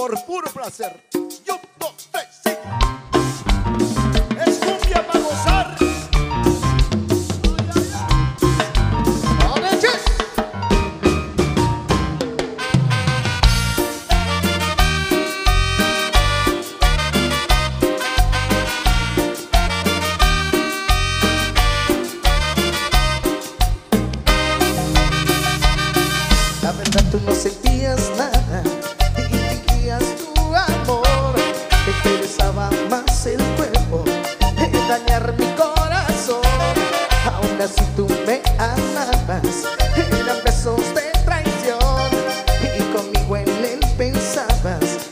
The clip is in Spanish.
por puro placer. Y un, dos, tres, para gozar. La verdad tú no sentías nada si tú me amabas Eran besos de traición. Y conmigo en él pensabas